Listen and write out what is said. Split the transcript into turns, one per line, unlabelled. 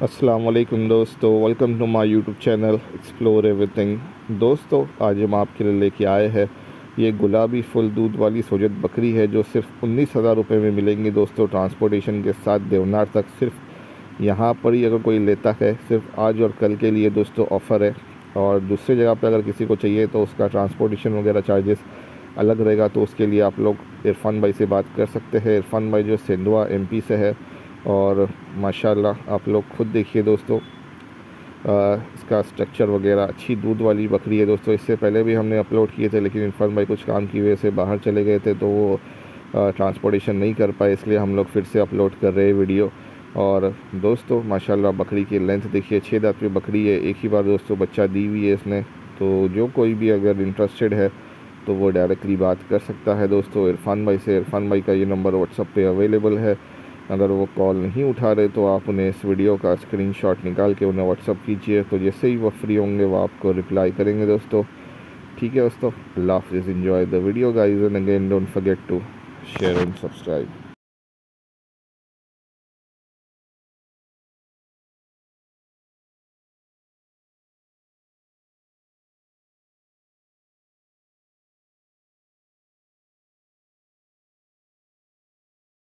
वालेकुम दोस्तों। Welcome to my YouTube channel explore everything दोस्तों, आज हम आपके लिए लेके आए हैं ये गुलाबी फुल दूध वाली सोजत बकरी है, जो सिर्फ़ उन्नीस हज़ार रुपये में मिलेंगी दोस्तों ट्रांसपोर्टेशन के साथ देवनार तक। सिर्फ़ यहाँ पर ही अगर कोई लेता है, सिर्फ़ आज और कल के लिए दोस्तों ऑफ़र है। और दूसरी जगह पर अगर किसी को चाहिए तो उसका ट्रांसपोर्टेशन वगैरह चार्जेस अलग रहेगा तो उसके लिए आप लोग इरफान भाई से बात कर सकते हैं। इरफान भाई जो सेंधवा एमपी से है और माशाल्लाह आप लोग खुद देखिए दोस्तों। आ, इसका स्ट्रक्चर वगैरह अच्छी दूध वाली बकरी है दोस्तों। इससे पहले भी हमने अपलोड किए थे लेकिन इरफान भाई कुछ काम की वजह से बाहर चले गए थे तो वो ट्रांसपोर्टेशन नहीं कर पाए इसलिए हम लोग फिर से अपलोड कर रहे हैं वीडियो और दोस्तों माशाल्लाह बकरी की लेंथ देखिए छः दाँत पे बकरी है। एक ही बार दोस्तों बच्चा दी हुई है इसने। तो जो कोई भी अगर इंटरेस्टेड है तो वो डायरेक्टली बात कर सकता है दोस्तों। इरफान भाई से इरफान भाई का ये नंबर व्हाट्सअप पे अवेलेबल है। अगर वो कॉल नहीं उठा रहे तो आप उन्हें इस वीडियो का स्क्रीनशॉट निकाल के उन्हें व्हाट्सअप कीजिए। तो जैसे ही वो फ्री होंगे, वो आपको रिप्लाई करेंगे दोस्तों। ठीक है दोस्तों laugh is enjoy the video guys and again don't forget to share and subscribe